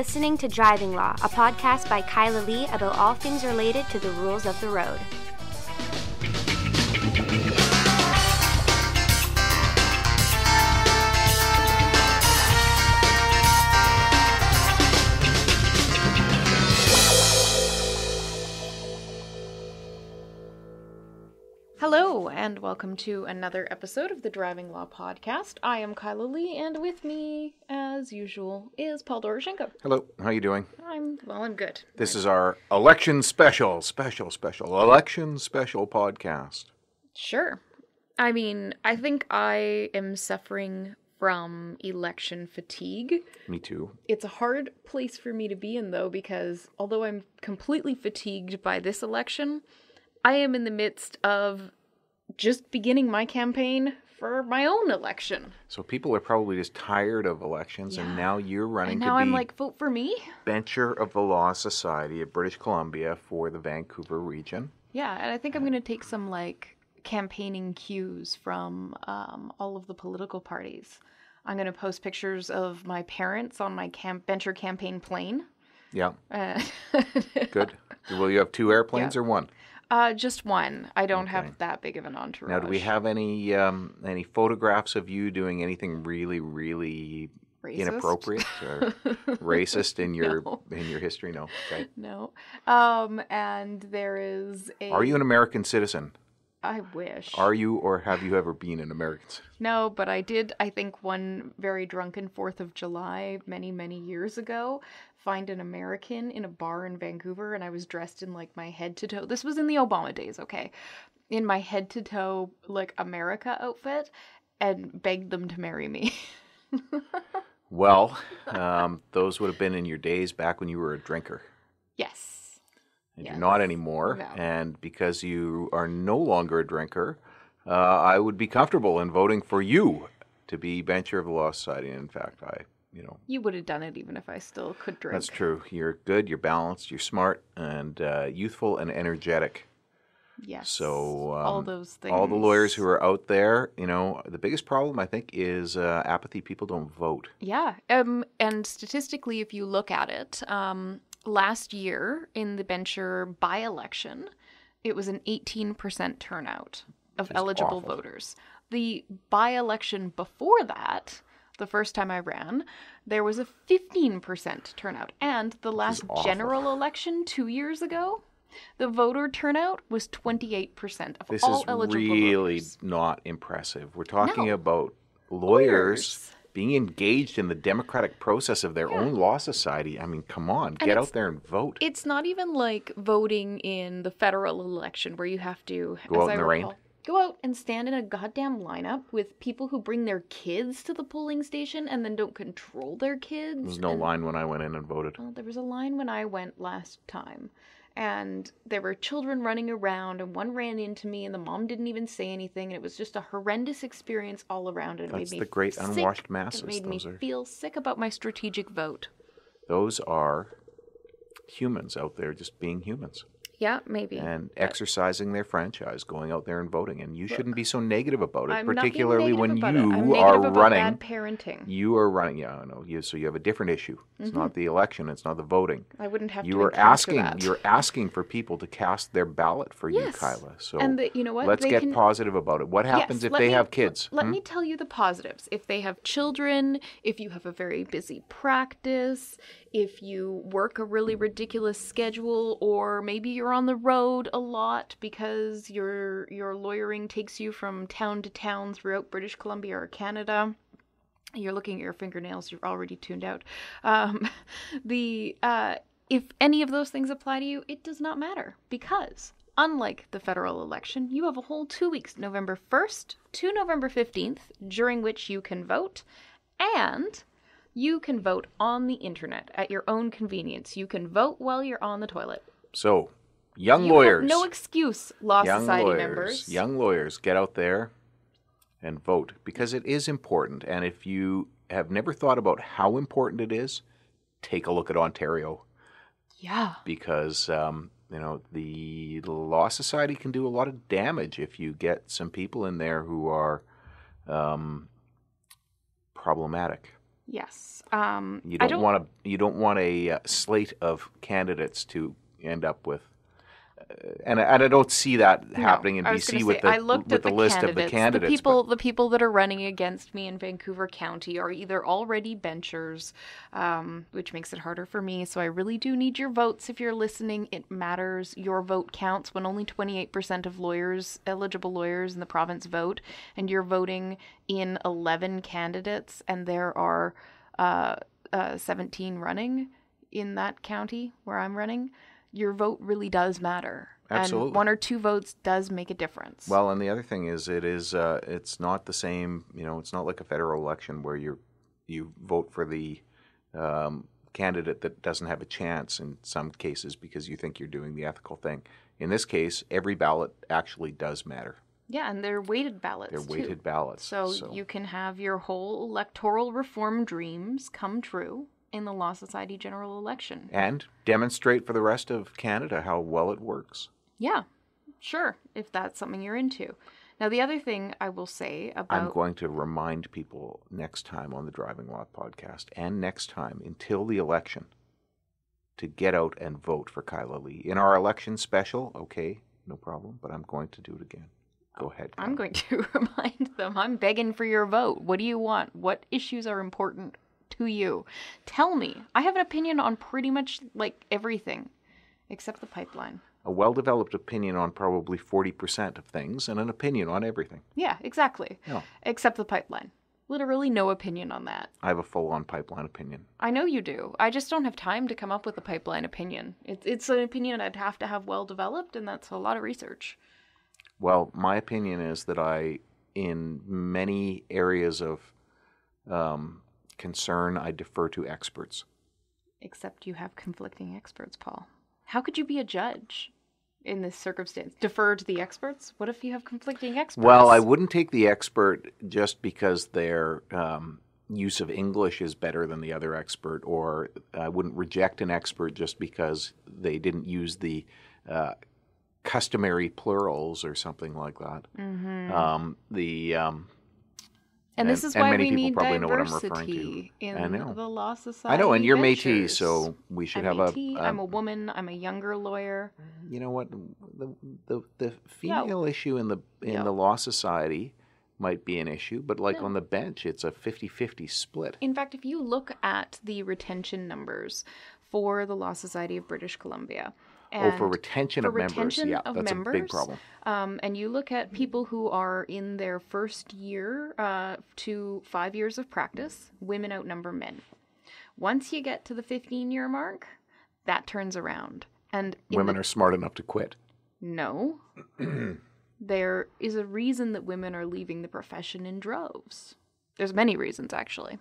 Listening to Driving Law, a podcast by Kyla Lee about all things related to the rules of the road. Welcome to another episode of the Driving Law Podcast. I am Kyla Lee, and with me, as usual, is Paul Doroshenko. Hello, how are you doing? I'm well. I'm good. This is our election special, special, special election special podcast. Sure. I mean, I think I am suffering from election fatigue. Me too. It's a hard place for me to be in, though, because although I'm completely fatigued by this election, I am in the midst of just beginning my campaign for my own election. So people are probably just tired of elections, Yeah. and now you're running And now I'm like, vote for me? bencher of the Law Society of British Columbia for the Vancouver region. Yeah, and I think I'm going to take some like campaigning cues from um, all of the political parties. I'm going to post pictures of my parents on my camp venture campaign plane. Yeah, Uh, good. Will you have two airplanes or one? Uh, just one. I don't Okay. have that big of an entourage. Now, do we have any um, any photographs of you doing anything really, really Racist? inappropriate or racist in your No. in your history? No. Okay. No. Um, and there is a. Are you an American citizen? I wish. Are you or have you ever been an American citizen? No, but I did, I think, one very drunken 4th of July many, many years ago, find an American in a bar in Vancouver, and I was dressed in like my head to toe. This was in the Obama days, okay? In my head to toe, like America outfit, and begged them to marry me. Well, um, those would have been in your days back when you were a drinker. yes. And. You're not anymore. No. And because you are no longer a drinker, uh, I would be comfortable in voting for you to be bencher of the Law Society. In fact, I, you know, You would have done it even if I still could drink. that's true. You're good, you're balanced, you're smart, and uh, youthful and energetic. Yes. So um, all those things. all the lawyers who are out there, you know, the biggest problem I think is uh, apathy. People don't vote. Yeah. Um, and statistically, if you look at it, um, last year in the Bencher by election, it was an 18% turnout of eligible awful. voters. The by election before that, the first time I ran, there was a 15% turnout. And the last general election two years ago, the voter turnout was 28% of This all is eligible really voters. not impressive. We're talking No. about lawyers Lawyers. Being engaged in the democratic process of their own law society. I mean, come on, get out there and vote. It's not even like voting in the federal election where you have to Go out in I the rain. Go out and stand in a goddamn lineup with people who bring their kids to the polling station and then don't control their kids. There was no and- line when I went in and voted. Well, there was a line when I went last time, and there were children running around, and one ran into me, and the mom didn't even say anything, and it was just a horrendous experience all around. And it That's made me the great sick. unwashed masses. It made Those me are feel sick about my strategic vote. those are humans out there just being humans Yeah, maybe. and exercising their franchise, going out there and voting. And you shouldn't be so negative about it, I'm particularly when negative about it. you are running. Bad parenting. You are running. Yeah, I know. You so you have a different issue. It's not the election. It's not the voting. I wouldn't have you to are asking that. you're asking for people to cast their ballot for you kyla so And the- you know what? let's They get can- positive about it what happens Yes, if they me- have kids Let Hmm? me tell you the positives. If they have children, if you have a very busy practice, if you work a really ridiculous schedule, or maybe you're on the road a lot because your your lawyering takes you from town to town throughout British Columbia or Canada. You're looking at your fingernails. You're already tuned out. Um, the uh, if any of those things apply to you, it does not matter because unlike the federal election, you have a whole two weeks, November 1st to November 15th, during which you can vote, and you can vote on the internet at your own convenience. You can vote while you're on the toilet. so young You lawyers have no excuse, Law young Society lawyers members. young lawyers get out there and vote because it is important and if you have never thought about how important it is take a look at ontario Yeah. because um, you know the law society can do a lot of damage if you get some people in there who are um, problematic. Yes. Um, You I don't, want to. You don't want a uh, slate of candidates to end up with. And, I- and I don't see that happening in BC with say, the I looked with at the, the, list of the candidates. The people, the people that are running against me in Vancouver County are either already benchers, um, which makes it harder for me. So I really do need your votes. If you're listening, it matters. Your vote counts. When only 28% of lawyers, eligible lawyers in the province, vote, and you're voting in 11 candidates, and there are uh, uh, 17 running in that county where I'm running, your vote really does matter. Absolutely. And one or two votes does make a difference. Well, and the other thing is, it is uh, it's not the same. You know, it's not like a federal election where you you vote for the um, candidate that doesn't have a chance in some cases because you think you're doing the ethical thing. In this case, every ballot actually does matter. yeah, and they're weighted ballots. They're too. weighted ballots. So, you can have your whole electoral reform dreams come true in the Law Society general election. and demonstrate for the rest of Canada how well it works. Yeah, sure, if that's something you're into. Now, the other thing I will say about I'm going to remind people next time on the Driving Law podcast and next time until the election to get out and vote for Kyla Lee. In our election special, okay, no problem, but I'm going to do it again. Go ahead. I'm going to remind them I'm begging for your vote. What do you want? What issues are important to you? Tell me. I have an opinion on pretty much like everything except the pipeline. A well developed opinion on probably 40% of things and an opinion on everything. Yeah, exactly. No. Except the pipeline. Literally no opinion on that. I have a full on pipeline opinion. I know you do. I just don't have time to come up with a pipeline opinion. It's it's an opinion I'd have to have well developed, and that's a lot of research. Well, my opinion is that I, in many areas of um, concern, I defer to experts. Except you have conflicting experts, Paul. How could you be a judge in this circumstance? Defer to the experts? What if you have conflicting experts? Well, I wouldn't take the expert just because their um, use of English is better than the other expert, or I wouldn't reject an expert just because they didn't use the uh, customary plurals or something like that. Mhm. Um, the um, and this is and why many we people need probably know what I'm referring to. diversity in I know. the law society. I know, and you're Métis, so we should I'm have Métis, a. I'm a a woman. I'm a younger lawyer. you know what the the, the female issue in the in the law society might be an issue, but like on the bench, it's a 50-50 split. In fact, if you look at the retention numbers for the Law Society of British Columbia, oh, for retention for of members, yeah, of that's a big problem. Um, and you look at people who are in their first year uh, to five years of practice, women outnumber men. Once you get to the 15 year mark, that turns around. And Women the- are smart enough to quit. No. there is a reason that women are leaving the profession in droves. There's many reasons, actually.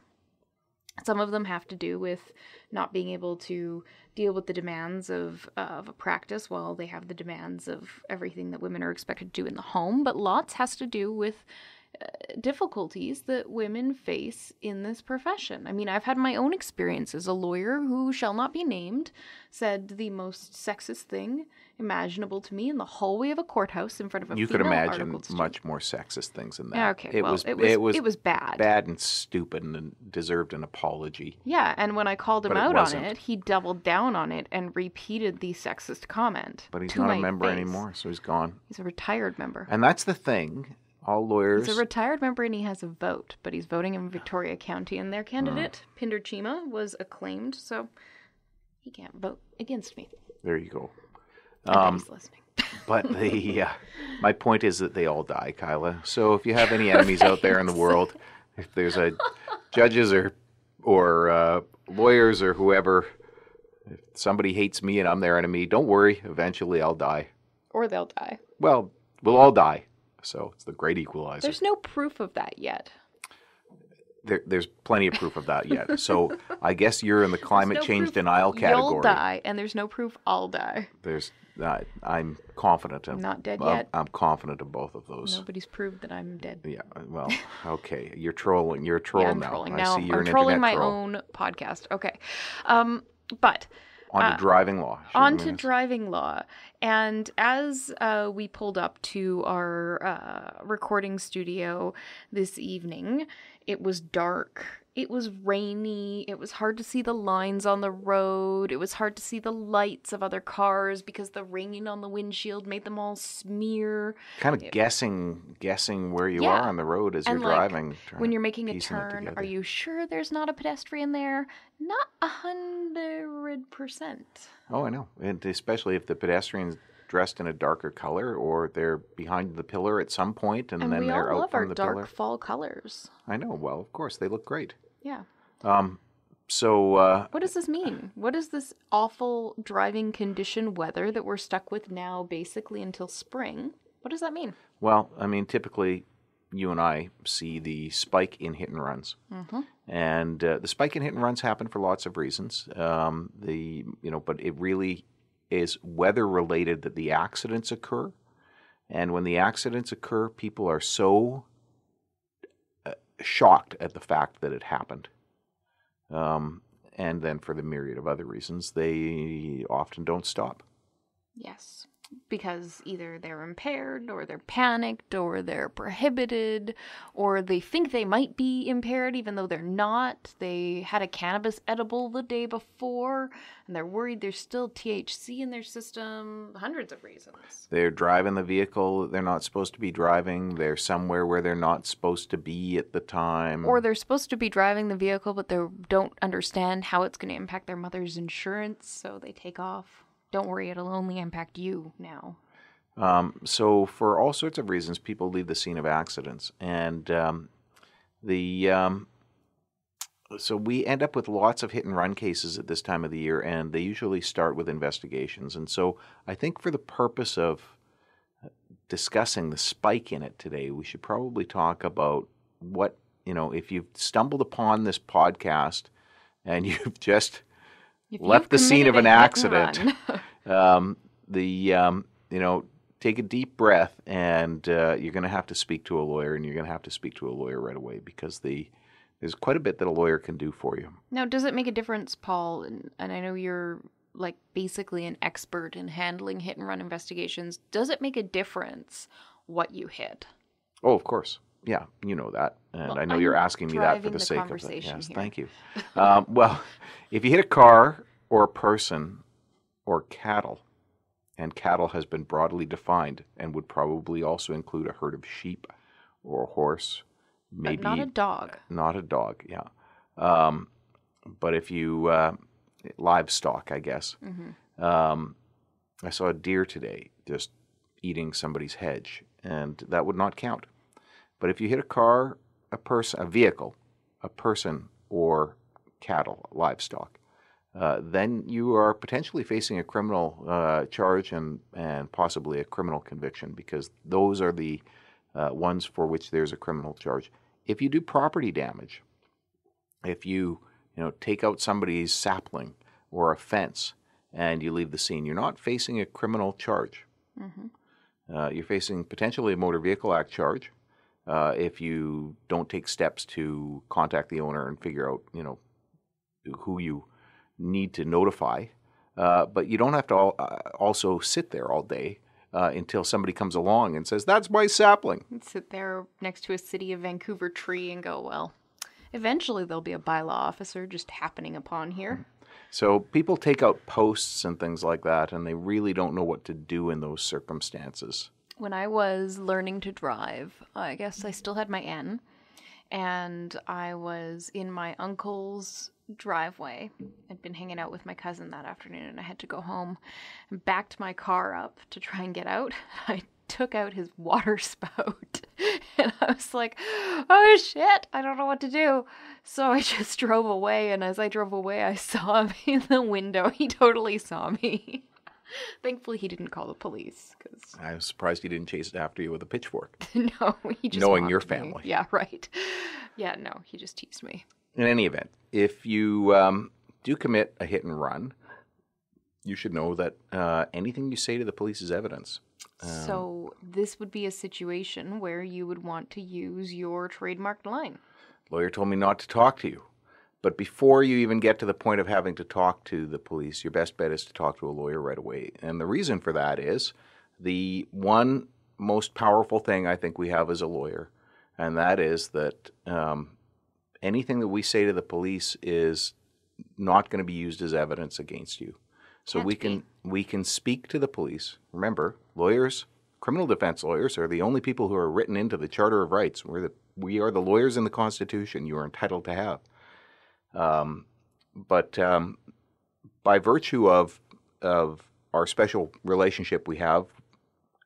Some of them have to do with not being able to deal with the demands of, uh, of a practice while they have the demands of everything that women are expected to do in the home, but lots has to do with uh, difficulties that women face in this profession. I mean, I've had my own experiences. A lawyer who shall not be named said the most sexist thing imaginable to me in the hallway of a courthouse in front of a You could imagine much more sexist things than that. Yeah, okay, it well, was it was it was it was bad. bad and stupid and deserved an apology. Yeah, and when I called him But out wasn't. on it, he doubled down on it and repeated the sexist comment. But he's not a member face. anymore, so he's gone. He's a retired member. And that's the thing. All lawyers. He's a retired member and he has a vote, but he's voting in Victoria County, and their hmm. candidate, Pinder Cheema, was acclaimed, so he can't vote against me. there you go. Um, listening. But the uh, my point is that they all die, Kyla. So if you have any enemies out there in the world, if there's a judges or or uh, lawyers or whoever, if somebody hates me and I'm their enemy, don't worry. Eventually, I'll die. Or they'll die. Well, we'll all die. So it's the great equalizer. There's no proof of that yet. There, there's plenty of proof of that yet. So I guess you're in the climate no change denial category. You'll die, and there's no proof I'll die. There's, uh, I'm confident. Of, I'm not dead I'm- yet. I'm confident of both of those. Nobody's proved that I'm dead. Yeah, well, okay. You're trolling. You're a troll yeah, I'm now. trolling I now. see you're I'm an trolling my troll. own podcast. Okay, um, but On to uh, driving law. Should on to driving law. And as uh, we pulled up to our uh, recording studio this evening, it was dark it was rainy. It was hard to see the lines on the road. It was hard to see the lights of other cars because the rain on the windshield made them all smear. Kind of guessing, guessing where you Yeah. are on the road as And, you're like, driving. when you're making a turn, are you sure there's not a pedestrian there? Not a hundred percent. Oh, I know, and especially if the pedestrian's dressed in a darker color or they're behind the pillar at some point, and, And then they're out from the pillar. We all love our dark fall colors. I know. Well, of course, they look great. Yeah. Um, so uh, What does this mean? What is this awful driving condition weather that we're stuck with now, basically until spring? What does that mean? Well, I mean, typically, you and I see the spike in hit and runs, Mm-hmm. and uh, the spike in hit and runs happen for lots of reasons. Um, the you know, but it really is weather related that the accidents occur, and when the accidents occur, people are so shocked at the fact that it happened. Um, and then for the myriad of other reasons, they often don't stop. Yes. Because either they're impaired, or they're panicked, or they're prohibited, or they think they might be impaired even though they're not. They had a cannabis edible the day before, and they're worried there's still THC in their system. Hundreds of reasons. They're driving the vehicle they're not supposed to be driving. They're somewhere where they're not supposed to be at the time. Or they're supposed to be driving the vehicle, but they don't understand how it's going to impact their mother's insurance, so they take off. Don't worry, it'll only impact you now. Um, so, for all sorts of reasons, people leave the scene of accidents, and um, the um, so we end up with lots of hit and run cases at this time of the year, and they usually start with investigations. And so, I think for the purpose of discussing the spike in it today, we should probably talk about what you know. If you've stumbled upon this podcast and you've just If Left the scene of an a hit and accident. um, the um, you know take a deep breath and uh, you're going to have to speak to a lawyer and you're going to have to speak to a lawyer right away because the there's quite a bit that a lawyer can do for you now, does it make a difference, Paul? And, and I know you're like basically an expert in handling hit and run investigations. Does it make a difference what you hit? oh of course yeah you know that and Well, i know I'm you're asking me that for the, the sake of it conversation yes here. thank you um, well if you hit a car or a person or cattle and cattle has been broadly defined and would probably also include a herd of sheep or a horse maybe But not a dog. not a dog yeah um, but if you uh, livestock i guess Mm-hmm. um, i saw a deer today just eating somebody's hedge and that would not count but if you hit a car a person a vehicle a person or cattle livestock uh, then you are potentially facing a criminal uh, charge and, and possibly a criminal conviction because those are the uh, ones for which there's a criminal charge. If you do property damage, if you you know take out somebody's sapling or a fence and you leave the scene, you're not facing a criminal charge. Uh, you're facing potentially a motor vehicle act charge uh, if you don't take steps to contact the owner and figure out you know who you need to notify. Uh, but you don't have to al- uh, also sit there all day uh, until somebody comes along and says, "That's my sapling." Sit there next to a city of Vancouver tree and go, well, eventually there'll be a bylaw officer just happening upon here. So people take out posts and things like that, and they really don't know what to do in those circumstances. When I was learning to drive, I guess I still had my N, and I was in my uncle's driveway. I'd been hanging out with my cousin that afternoon, and I had to go home and backed my car up to try and get out. I took out his water spout, and I was like, "Oh shit! I don't know what to do." So I just drove away, and as I drove away, I saw him in the window. He totally saw me. Thankfully, he didn't call the police because I was surprised he didn't chase it after you with a pitchfork. no, he just Knowing your mocked me. family. Yeah, right. Yeah, no, he just teased me. In any event, if you um, do commit a hit and run, you should know that uh, anything you say to the police is evidence. so this would be a situation where you would want to use your trademarked line. Lawyer told me not to talk to you. But before you even get to the point of having to talk to the police, your best bet is to talk to a lawyer right away. And the reason for that is the one most powerful thing I think we have as a lawyer, and that is that um, anything that we say to the police is not going to be used as evidence against you. So Can't we can we can speak to the police. Remember, lawyers, criminal defense lawyers are the only people who are written into the Charter of Rights. We're the we are the lawyers in the Constitution. You are entitled to have. Um, but um, by virtue of of our special relationship we have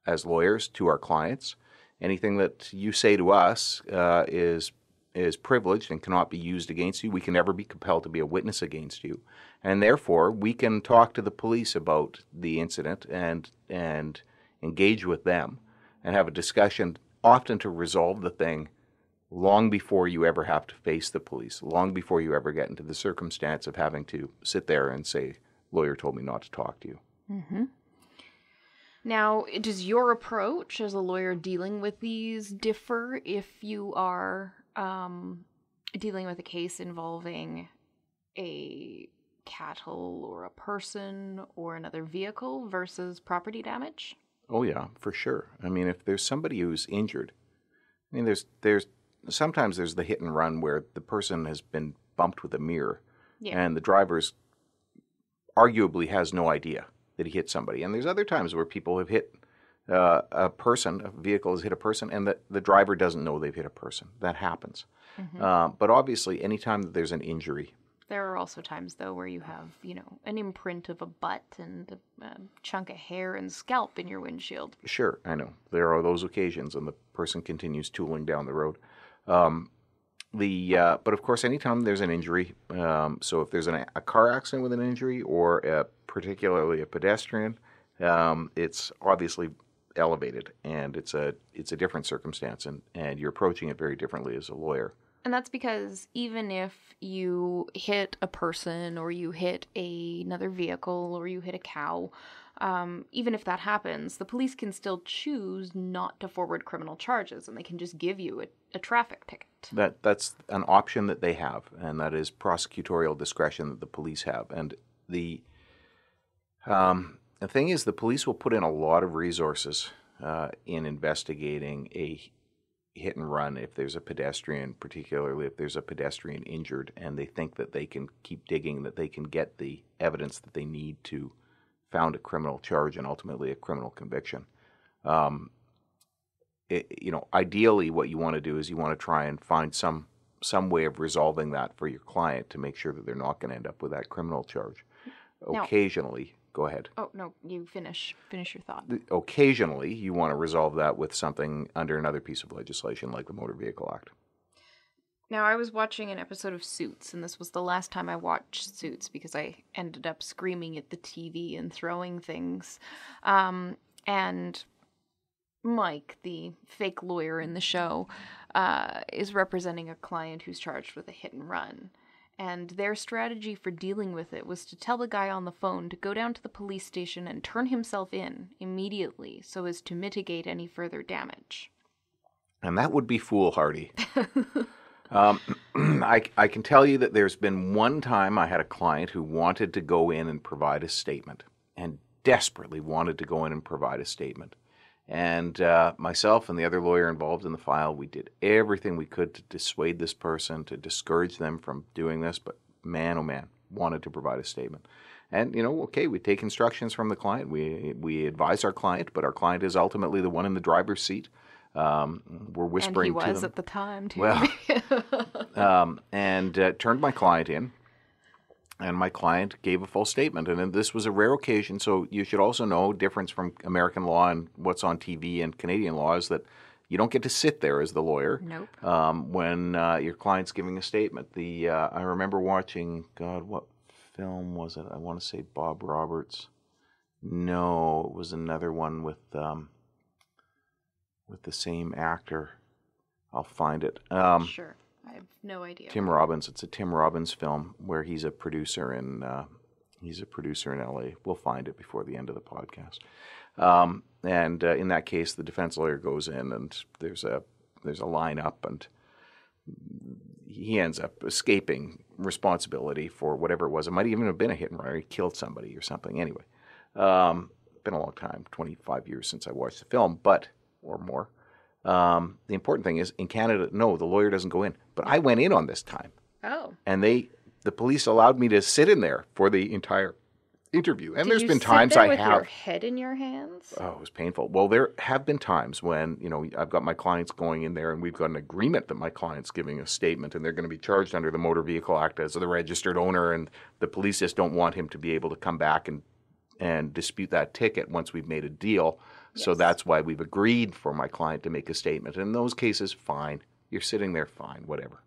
as lawyers to our clients, anything that you say to us uh, is is privileged and cannot be used against you. We can never be compelled to be a witness against you, and therefore we can talk to the police about the incident and and engage with them and have a discussion, often to resolve the thing long before you ever have to face the police, long before you ever get into the circumstance of having to sit there and say, "Lawyer told me not to talk to you." Now, does your approach as a lawyer dealing with these differ if you are um, dealing with a case involving a cattle or a person or another vehicle versus property damage? Oh yeah, for sure. I mean, if there's somebody who's injured, I mean, there's there's sometimes there's the hit and run where the person has been bumped with a mirror, Yeah. and the driver's arguably has no idea that he hit somebody. And there's other times where people have hit uh, a person, a vehicle has hit a person, and the, the driver doesn't know they've hit a person. That happens. Uh, but obviously, anytime that there's an injury, There are also times, though, where you have, you know, an imprint of a butt and a, a chunk of hair and scalp in your windshield. Sure, I know. There are those occasions, and the person continues tooling down the road. Um, the uh, but of course, anytime there's an injury, um, so if there's an, a car accident with an injury, or a, particularly a pedestrian, um, it's obviously elevated, and it's a it's a different circumstance, and and you're approaching it very differently as a lawyer. And that's because even if you hit a person or you hit a, another vehicle or you hit a cow, um, even if that happens, the police can still choose not to forward criminal charges and they can just give you a, a traffic ticket. That that's an option that they have, and that is prosecutorial discretion that the police have. And the um, the thing is, the police will put in a lot of resources uh, in investigating a hit and run if there's a pedestrian, particularly if there's a pedestrian injured, and they think that they can keep digging, that they can get the evidence that they need to found a criminal charge and ultimately a criminal conviction. Um, it, you know, ideally, what you want to do is you want to try and find some some way of resolving that for your client to make sure that they're not going to end up with that criminal charge. Now- Occasionally, go ahead. Oh, no, you finish finish your thought. Occasionally, you want to resolve that with something under another piece of legislation like the Motor Vehicle Act. Now, I was watching an episode of Suits, and this was the last time I watched Suits because I ended up screaming at the TV and throwing things. Um, and Mike, the fake lawyer in the show, uh, is representing a client who's charged with a hit and run. And their strategy for dealing with it was to tell the guy on the phone to go down to the police station and turn himself in immediately so as to mitigate any further damage. And that would be foolhardy. um, I, I can tell you that there's been one time I had a client who wanted to go in and provide a statement and desperately wanted to go in and provide a statement. And uh, myself and the other lawyer involved in the file, we did everything we could to dissuade this person, to discourage them from doing this. But man, oh man, wanted to provide a statement. And you know, okay, we take instructions from the client. We we advise our client, but our client is ultimately the one in the driver's seat. Um, we're And he whispering to was them. at the time, too. Well, um, and uh, turned my client in, and my client gave a full statement. And then this was a rare occasion, so you should also know difference from American law and what's on TV and Canadian law is that you don't get to sit there as the lawyer Nope. um, when uh, your client's giving a statement. The uh, I remember watching God, what film was it? I want to say Bob Roberts. No, it was another one with um, with the same actor. I'll find it. Um, sure. I have no idea. Tim Robbins. It's a Tim Robbins film where he's a producer in uh, he's a producer in L.A. We'll find it before the end of the podcast. Um, and uh, in that case, the defense lawyer goes in, and there's a there's a lineup, and he ends up escaping responsibility for whatever it was. It might even have been a hit and run. He killed somebody or something. Anyway, um, been a long time, 25 years since I watched the film, but or more. Um, the important thing is in Canada, no, the lawyer doesn't go in. But I went in on this time, Oh. and they, the police allowed me to sit in there for the entire interview. And Did there's been times there I have. your head in your hands. Oh, it was painful. Well, there have been times when, you know, I've got my clients going in there and we've got an agreement that my client's giving a statement and they're going to be charged under the Motor Vehicle Act as the registered owner and the police just don't want him to be able to come back and and dispute that ticket once we've made a deal. So that's why we've agreed for my client to make a statement. In those cases, fine. You're sitting there, fine, whatever.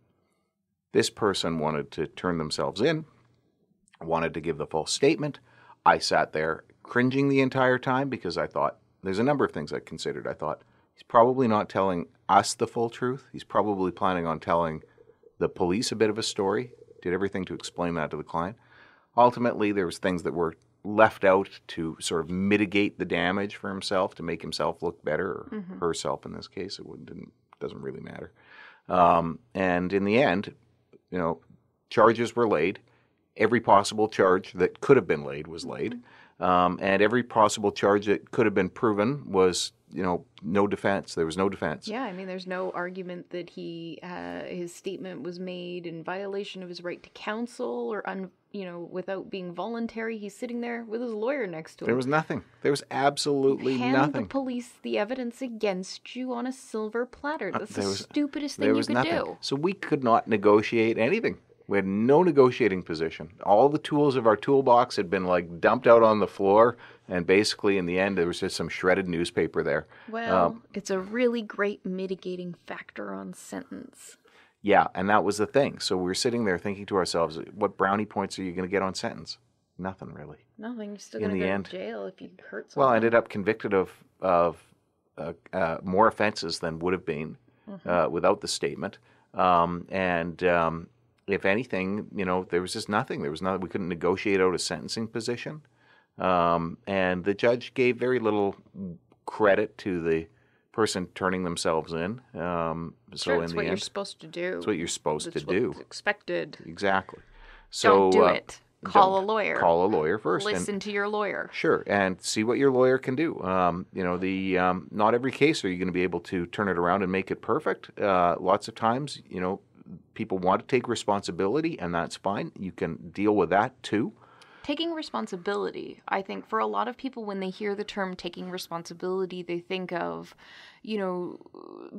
This person wanted to turn themselves in, wanted to give the full statement. I sat there cringing the entire time because I thought there's a number of things I considered. I thought he's probably not telling us the full truth. He's probably planning on telling the police a bit of a story. Did everything to explain that to the client. Ultimately, there was things that were left out to sort of mitigate the damage for himself to make himself look better or herself in this case. It wouldn't, didn't, doesn't really matter. Um, and in the end, you know, charges were laid. Every possible charge that could have been laid was laid, um, and every possible charge that could have been proven was, you know, no defense. There was no defense. Yeah, I mean, there's no argument that he uh, his statement was made in violation of his right to counsel or un, you know, without being voluntary. He's sitting there with his lawyer next to him. There was nothing. There was absolutely Hand nothing. the police the evidence against you on a silver platter. That's the Uh, there was- stupidest thing there you was could nothing. do. So we could not negotiate anything. We had no negotiating position. All the tools of our toolbox had been like dumped out on the floor, and basically, in the end, there was just some shredded newspaper there. Well, it's a really great mitigating factor on sentence. Yeah, and that was the thing. So we were sitting there thinking to ourselves, what brownie points are you going to get on sentence? Nothing really. Nothing. You're still In gonna the go end- to jail if you hurt someone. Well, I ended up convicted of of uh, uh, more offenses than would have been uh, without the statement. Um, and um, if anything, you know, there was just nothing. There was not. We couldn't negotiate out a sentencing position. Um, and the judge gave very little credit to the person turning themselves in. Um, so sure, in it's the what you're supposed to do. it's what you're supposed That's to do. what's expected. Exactly. So Don't do uh, it. Call a lawyer. Call a lawyer first. and- Listen to your lawyer. Sure, and see what your lawyer can do. Um, you know, the um, not every case are you going to be able to turn it around and make it perfect. Uh, lots of times, you know, people want to take responsibility, and that's fine. You can deal with that too. Taking responsibility, I think for a lot of people, when they hear the term taking responsibility, they think of, you know,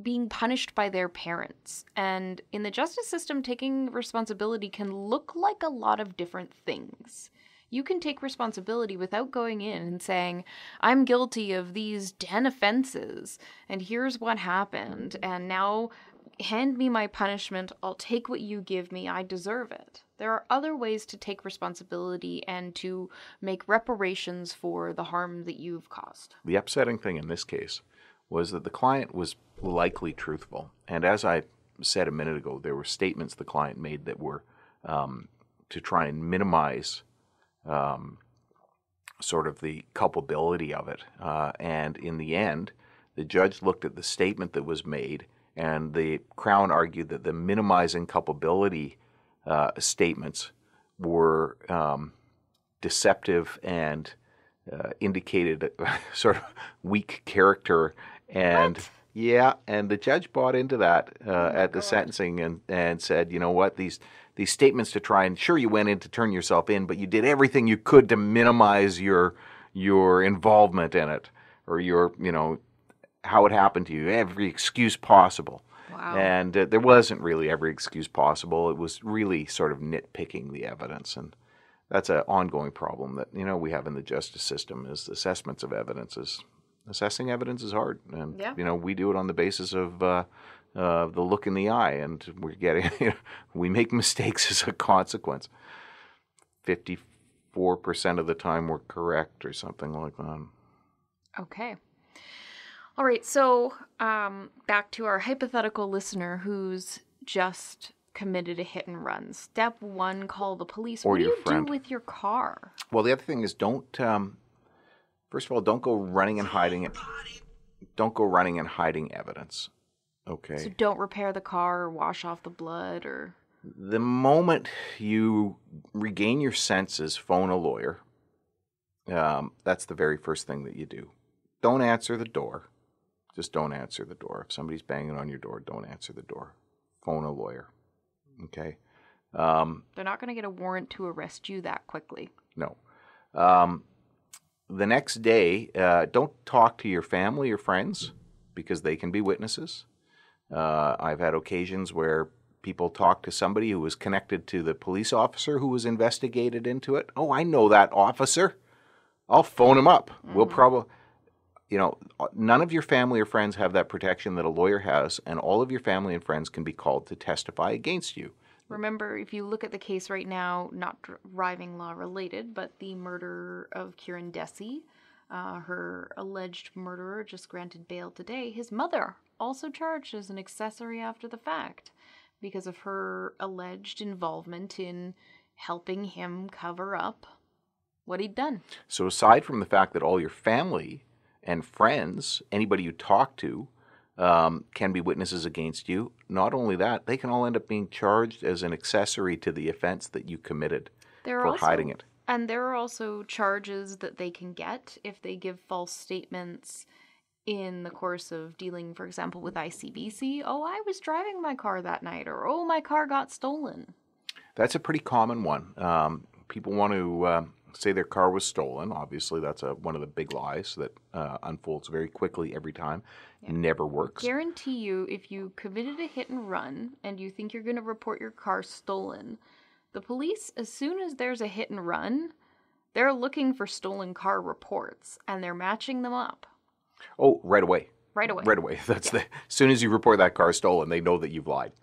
being punished by their parents. And in the justice system, taking responsibility can look like a lot of different things. You can take responsibility without going in and saying, I'm guilty of these 10 offenses, and here's what happened, and now hand me my punishment. I'll take what you give me. I deserve it. There are other ways to take responsibility and to make reparations for the harm that you've caused. The upsetting thing in this case was that the client was likely truthful, and as I said a minute ago, there were statements the client made that were um, to try and minimize um, sort of the culpability of it. Uh, and in the end, the judge looked at the statement that was made, and the Crown argued that the minimizing culpability uh, statements were um, deceptive and uh, indicated a sort of weak character. And yeah, and the judge bought into that uh, at the sentencing and, and said, you know what, these these statements to try and sure you went in to turn yourself in, but you did everything you could to minimize your your involvement in it or your you know how it happened to you, every excuse possible. Wow. And uh, there wasn't really every excuse possible. It was really sort of nitpicking the evidence, and that's an ongoing problem that you know we have in the justice system is assessments of evidence. Is assessing evidence is hard, and Yeah. you know we do it on the basis of uh, uh, the look in the eye, and we're getting you know, we make mistakes as a consequence. Fifty-four percent of the time we're correct, or something like that. Okay. All right, so um, back to our hypothetical listener who's just committed a hit and run. Step one, call the police. Or what do you friend. do with your car? Well, the other thing is don't. Um, first of all, don't go running and hiding it. Don't go running and hiding evidence. Okay. So don't repair the car or wash off the blood or. the moment you regain your senses, phone a lawyer. Um, that's the very first thing that you do. Don't answer the door. Just don't answer the door. If somebody's banging on your door, don't answer the door. Phone a lawyer. Okay. Um, They're not going to get a warrant to arrest you that quickly. no. Um, the next day, uh, don't talk to your family or friends because they can be witnesses. Uh, I've had occasions where people talk to somebody who was connected to the police officer who was investigated into it. Oh, I know that officer. I'll phone him up. We'll probably, you know, none of your family or friends have that protection that a lawyer has, and all of your family and friends can be called to testify against you. Remember, if you look at the case right now, not driving law related, but the murder of Kieran Dhesi, uh, her alleged murderer just granted bail today. His mother also charged as an accessory after the fact because of her alleged involvement in helping him cover up what he'd done. So, aside from the fact that all your family and friends, anybody you talk to, um, can be witnesses against you, not only that, they can all end up being charged as an accessory to the offense that you committed There for also, hiding it. And there are also charges that they can get if they give false statements in the course of dealing, for example, with ICBC. Oh, I was driving my car that night, or oh, my car got stolen. That's a pretty common one. Um, people want to uh, say their car was stolen. Obviously, that's a, one of the big lies that uh, unfolds very quickly every time. Never works. I guarantee you, if you committed a hit and run and you think you're going to report your car stolen, the police, as soon as there's a hit and run, they're looking for stolen car reports and they're matching them up Oh, right away. right away. Right away. That's the as soon as you report that car stolen, they know that you've lied.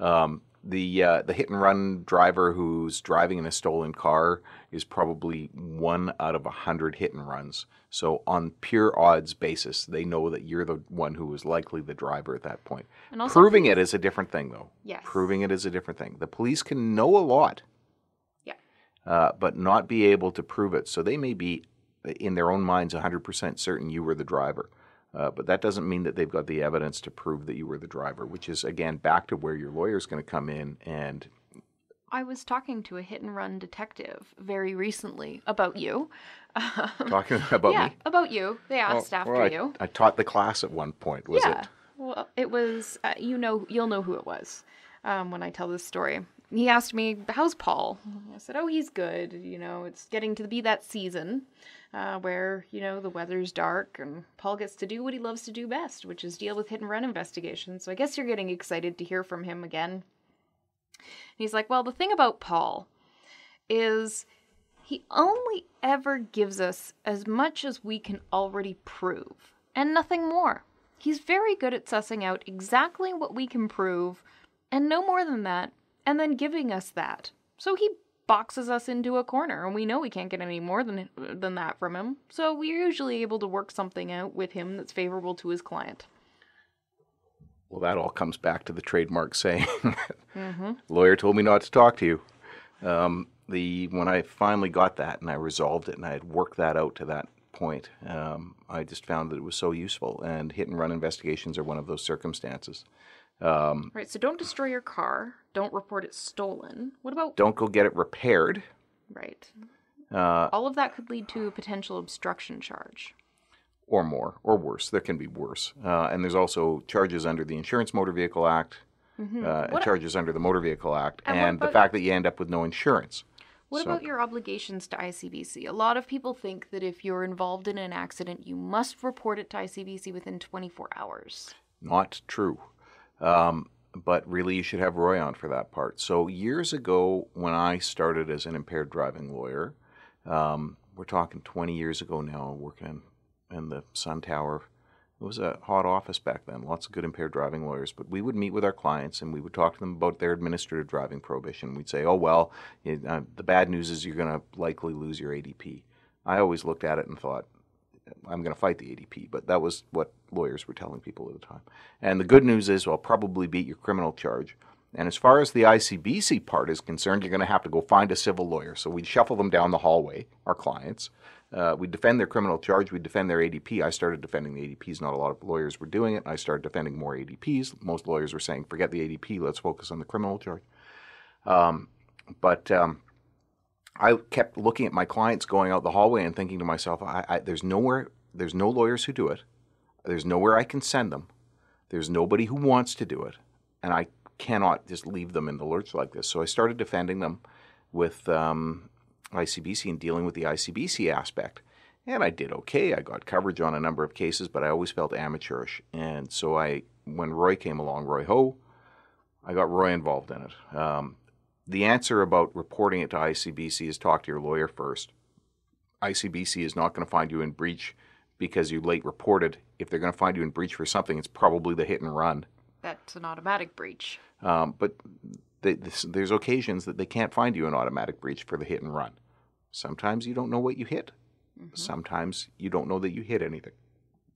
Um, the uh, the hit and run driver who's driving in a stolen car is probably one out of a hundred hit and runs. So on pure odds basis, they know that you're the one who was likely the driver at that point. And also Proving it is a different thing, though. Yes. Proving it is a different thing. The police can know a lot, Yeah. uh, but not be able to prove it. So they may be, in their own minds, 100% certain you were the driver. Uh, but that doesn't mean that they've got the evidence to prove that you were the driver, which is, again, back to where your lawyer's going to come in and I was talking to a hit and run detective very recently about you. talking about yeah, me. about you. They Oh, asked after well, I, you. I taught the class at one point, was yeah. it? Well, it was. Uh, you know, you'll know who it was um, when I tell this story. He asked me, "How's Paul?" I said, "Oh, he's good. You know, it's getting to be that season uh, where you know the weather's dark and Paul gets to do what he loves to do best, which is deal with hit and run investigations. So I guess you're getting excited to hear from him again." And he's like, "Well, the thing about Paul is." He only ever gives us as much as we can already prove, and nothing more. He's very good at sussing out exactly what we can prove, and no more than that, and then giving us that. So he boxes us into a corner, and we know we can't get any more than than that from him. So we're usually able to work something out with him that's favorable to his client. Well, that all comes back to the trademark saying, "Lawyer told me not to talk to you." Um, the when I finally got that and I resolved it and I had worked that out to that point, um, I just found that it was so useful. And hit and run investigations are one of those circumstances. Right. So don't destroy your car. Don't report it stolen. What about Don't go get it repaired. right? Uh, All of that could lead to a potential obstruction charge. or more, or worse. There can be worse. Uh, and there's also charges under the Insurance Motor Vehicle Act, uh, and Mm-hmm. Charges under the Motor Vehicle Act, And and, the fact that you end up with no insurance. What So- about your obligations to ICBC? A lot of people think that if you're involved in an accident, you must report it to ICBC within 24 hours. Not true. Um, but really, you should have Roy on for that part. So, years ago, when I started as an impaired driving lawyer, um, we're talking 20 years ago now, working in, in the Sun Tower. It was a hot office back then, lots of good impaired driving lawyers. But we would meet with our clients and we would talk to them about their administrative driving prohibition. We'd say, oh, well, uh, the bad news is you're going to likely lose your ADP. I always looked at it and thought, I'm going to fight the ADP, but that was what lawyers were telling people at the time. And the good news is, I'll probably beat your criminal charge. And as far as the ICBC part is concerned, you're going to have to go find a civil lawyer. So we'd shuffle them down the hallway, our clients. Uh, we'd defend their criminal charge, we'd defend their ADP. I started defending the ADPs, not a lot of lawyers were doing it. I started defending more ADPs. Most lawyers were saying, forget the ADP, let's focus on the criminal charge. Um, but um, I kept looking at my clients going out the hallway and thinking to myself, I, I, there's nowhere, there's no lawyers who do it. There's nowhere I can send them. There's nobody who wants to do it, and I cannot just leave them in the lurch like this. So I started defending them with um, ICBC and dealing with the ICBC aspect. And I did okay. I got coverage on a number of cases, but I always felt amateurish. And so I, when Roy came along, Roy Ho, I got Roy involved in it. Um, the answer about reporting it to ICBC is talk to your lawyer first. ICBC is not going to find you in breach because you late reported. If they're going to find you in breach for something, it's probably the hit and run. That's an automatic breach. Um, but they, this, there's occasions that they can't find you an automatic breach for the hit and run. Sometimes you don't know what you hit. Mm-hmm. Sometimes you don't know that you hit anything.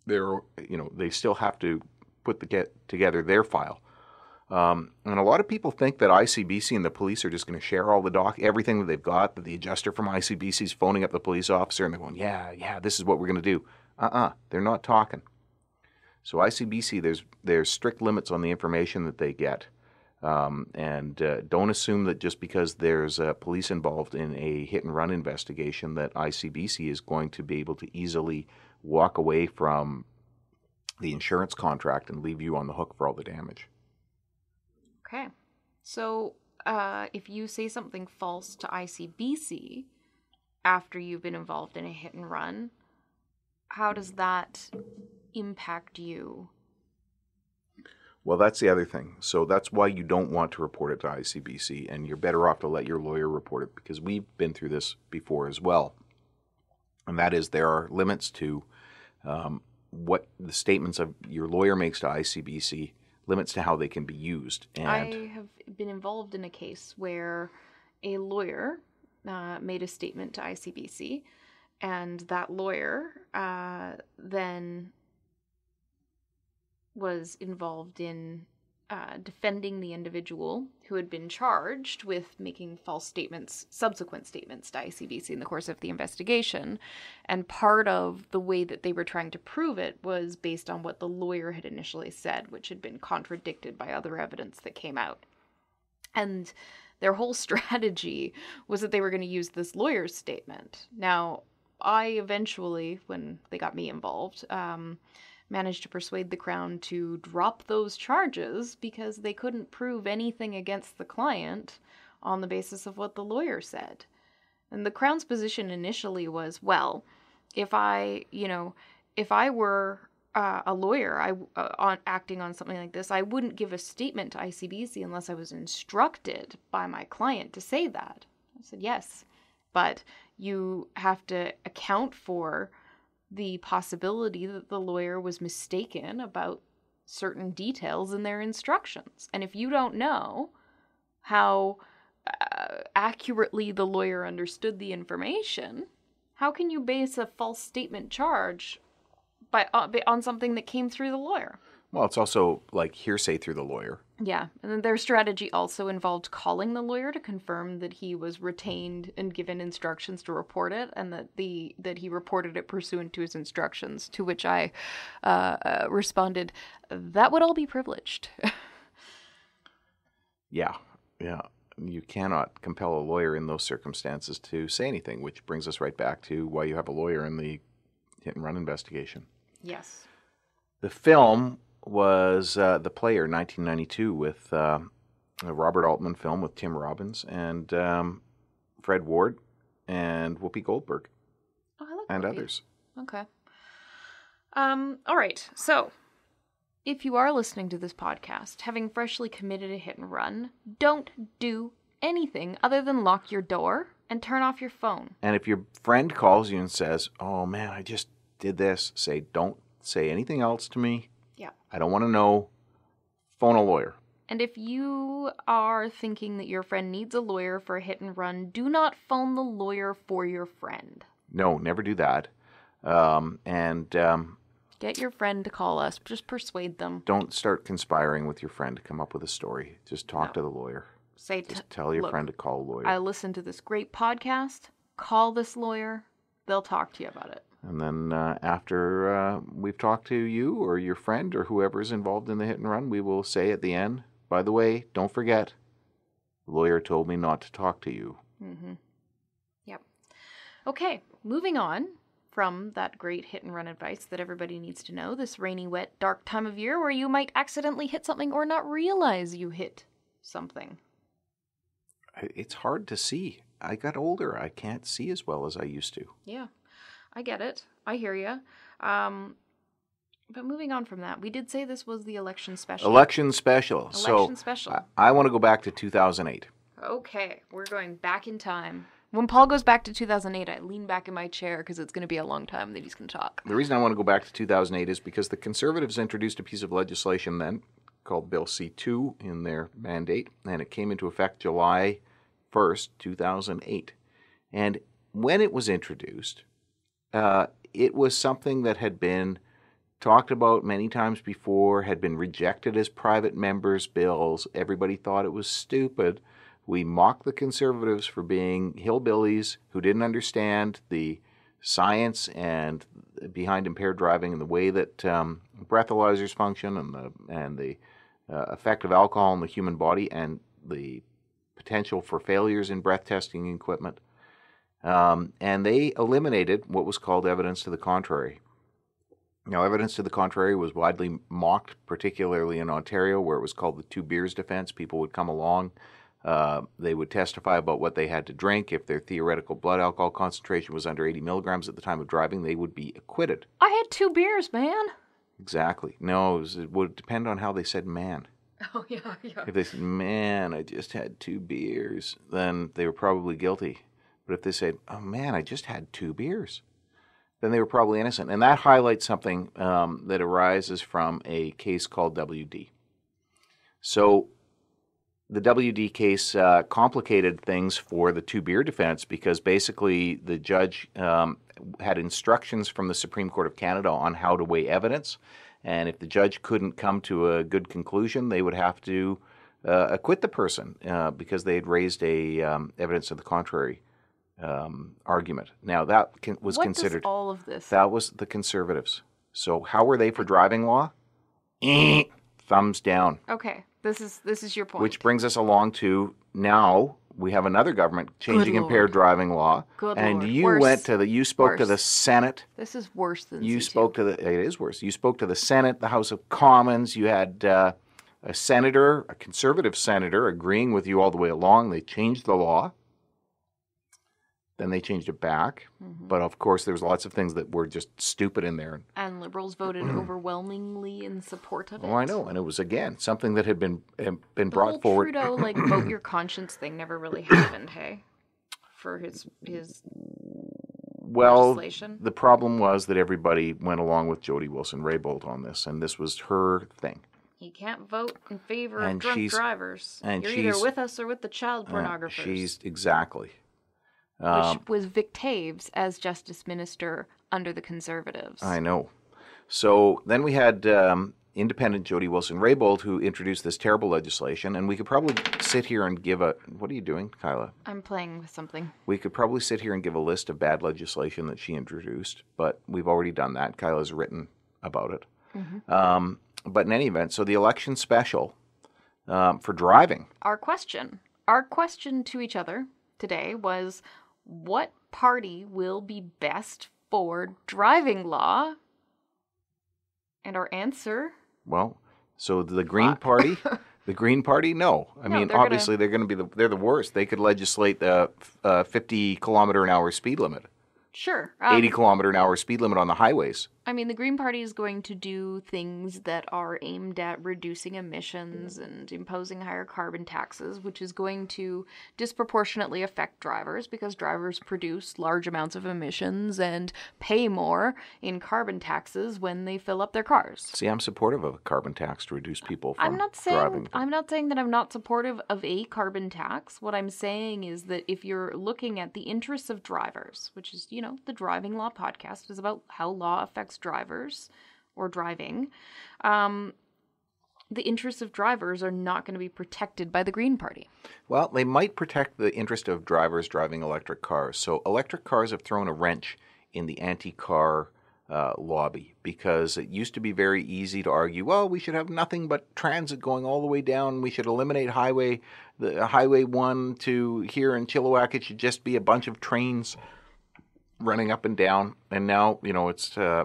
They're, you know, they still have to put the get together their file. Um, and a lot of people think that ICBC and the police are just going to share all the doc, everything that they've got. That the adjuster from ICBC is phoning up the police officer and they're going, "Yeah, yeah, this is what we're going to do." Uh-uh, they're not talking. So ICBC, there's there's strict limits on the information that they get, um, and uh, don't assume that just because there's uh, police involved in a hit and run investigation that ICBC is going to be able to easily walk away from the insurance contract and leave you on the hook for all the damage. Okay. So uh, if you say something false to ICBC after you've been involved in a hit and run, how does that impact you? Well, that's the other thing. So that's why you don't want to report it to ICBC, and you're better off to let your lawyer report it because we've been through this before as well. And that is there are limits to um, what the statements of your lawyer makes to ICBC limits to how they can be used. And I have been involved in a case where a lawyer uh, made a statement to ICBC, and that lawyer uh, then was involved in uh, defending the individual who had been charged with making false statements, subsequent statements to ICBC in the course of the investigation. And part of the way that they were trying to prove it was based on what the lawyer had initially said, which had been contradicted by other evidence that came out. And their whole strategy was that they were going to use this lawyer's statement. Now, I eventually, when they got me involved, um, managed to persuade the Crown to drop those charges because they couldn't prove anything against the client on the basis of what the lawyer said. And the Crown's position initially was well, if I, you know, if I were uh, a lawyer I, uh, on acting on something like this, I wouldn't give a statement to ICBC unless I was instructed by my client to say that. I said, yes, but you have to account for the possibility that the lawyer was mistaken about certain details in their instructions. And if you don't know how uh, accurately the lawyer understood the information, how can you base a false statement charge by uh, on something that came through the lawyer? Well, it's also like hearsay through the lawyer. Yeah, and then their strategy also involved calling the lawyer to confirm that he was retained and given instructions to report it, and that the that he reported it pursuant to his instructions. To which I uh, uh, responded, "That would all be privileged." yeah, yeah, you cannot compel a lawyer in those circumstances to say anything, which brings us right back to why you have a lawyer in the hit and run investigation. Yes. The film was uh, The Player, 1992, with uh, a Robert Altman film with Tim Robbins and um, Fred Ward and Whoopi Goldberg. Oh, I like And Whoopi. others. Okay. Um, all right. So, if you are listening to this podcast, having freshly committed a hit and run, don't do anything other than lock your door and turn off your phone. And if your friend calls you and says, Oh man, I just did this, say, Don't say anything else to me. Yeah. I don't want to know. Phone a lawyer. And if you are thinking that your friend needs a lawyer for a hit and run, do not phone the lawyer for your friend. No, never do that. Um, and um, Get your friend to call us. Just persuade them. don't start conspiring with your friend to come up with a story. Just talk to the lawyer. Say, t- Just tell your look, friend to call a lawyer. I listened to this great podcast. Call this lawyer. They'll talk to you about it. And then uh, after uh, we've talked to you or your friend or whoever is involved in the hit and run, we will say at the end, by the way, don't forget, the lawyer told me not to talk to you. Mm-hmm. Yep. Okay, moving on from that great hit and run advice that everybody needs to know this rainy, wet, dark time of year where you might accidentally hit something or not realize you hit something. It's hard to see. I got older. I can't see as well as I used to. Yeah, I get it. I hear you. Um, but moving on from that, we did say this was the election special. Election special. so Election special. I, I want to go back to 2008. Okay, we're going back in time. When Paul goes back to 2008, I lean back in my chair because it's going to be a long time that he's going to talk. The reason I want to go back to 2008 is because the Conservatives introduced a piece of legislation then called Bill C 2 in their mandate, and it came into effect July 1st, 2008. And when it was introduced, uh, it was something that had been talked about many times before, had been rejected as private members' bills. Everybody thought it was stupid. We mocked the conservatives for being hillbillies who didn't understand the science and behind impaired driving and the way that um, breathalyzers function and the and the uh, effect of alcohol on the human body and the potential for failures in breath testing equipment. Um, and they eliminated what was called evidence to the contrary. Now, evidence to the contrary was widely mocked, particularly in Ontario, where it was called the two beers defense. People would come along, uh, they would testify about what they had to drink. If their theoretical blood alcohol concentration was under 80 milligrams at the time of driving, they would be acquitted. I had two beers, man. Exactly. No, it, was, it would depend on how they said man. Oh, yeah, yeah. If they said, man, I just had two beers, then they were probably guilty. But if they say, oh, man, I just had two beers, then they were probably innocent. And that highlights something um, that arises from a case called WD. So the WD case uh, complicated things for the two beer defense because basically the judge um, had instructions from the Supreme Court of Canada on how to weigh evidence. And if the judge couldn't come to a good conclusion, they would have to uh, acquit the person uh, because they had raised a um, evidence to the contrary um, argument. Now that can, was what considered does all of this? that was the conservatives. So how were they for driving law? Eh, thumbs down. okay, this is this is your point. Which brings us along to now we have another government changing impaired driving law. Good and Lord. you Worse. went to the you spoke to the Senate. this is worse than You C2. spoke to the it is worse. You spoke to the Senate, the House of Commons. You had uh, a senator, a conservative senator, agreeing with you all the way along. They changed the law. Then they changed it back. Mm-hmm. But of course, there was lots of things that were just stupid in there. and liberals voted overwhelmingly in support of it. Oh, I know, and it was again something that had been been The brought forward. Trudeau like vote your conscience thing never really happened. Hey, for his his Well, the problem was that everybody went along with Jody Wilson Raybould on this, and this was her thing. you can't vote in favor And of drunk she's- drivers. and You're either with us or with the child Uh, pornographers. she's exactly. Which Um, was Vic Toews as Justice Minister under the Conservatives. I know. So then we had um, independent Jody Wilson Raybould who introduced this terrible legislation, and we could probably sit here and give a. What are you doing, Kyla? I'm playing with something. We could probably sit here and give a list of bad legislation that she introduced, but we've already done that. Kyla's written about it. Um, but in any event, so the election special um, for driving. Our question, our question to each other today was, what party will be best for driving law? And our answer, Well, so the Green Fuck. Party, the Green Party, no. I No, mean, they're gonna- obviously they're going to be the they're the worst. They could legislate the uh, 50 kilometer an hour speed limit, sure, um, 80 kilometer an hour speed limit on the highways. I mean, the Green Party is going to do things that are aimed at reducing emissions and imposing higher carbon taxes, which is going to disproportionately affect drivers because drivers produce large amounts of emissions and pay more in carbon taxes when they fill up their cars. See, I'm supportive of a carbon tax to reduce people from I'm not saying driving. I'm not saying that I'm not supportive of a carbon tax. What I'm saying is that if you're looking at the interests of drivers, which is, you know, the driving law podcast is about how law affects drivers or driving, um, the interests of drivers are not going to be protected by the Green Party. Well, they might protect the interest of drivers driving electric cars. So electric cars have thrown a wrench in the anti-car uh, lobby because it used to be very easy to argue, well, we should have nothing but transit going all the way down. We should eliminate highway, the highway one to here in Chilliwack. It should just be a bunch of trains running up and down, and now you know it's uh,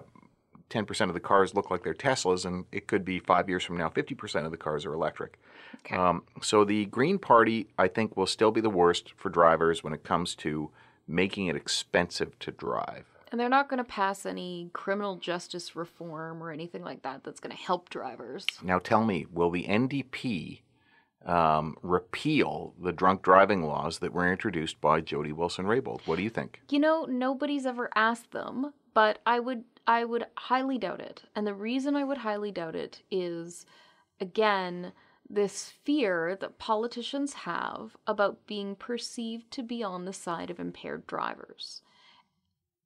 10% of the cars look like they're Teslas, and it could be five years from now, 50% of the cars are electric. Okay. Um, so the Green Party, I think, will still be the worst for drivers when it comes to making it expensive to drive. And they're not going to pass any criminal justice reform or anything like that that's going to help drivers. Now tell me, will the NDP um, repeal the drunk driving laws that were introduced by Jody Wilson-Raybould? What do you think? You know, nobody's ever asked them, but I would I would highly doubt it. And the reason I would highly doubt it is again this fear that politicians have about being perceived to be on the side of impaired drivers.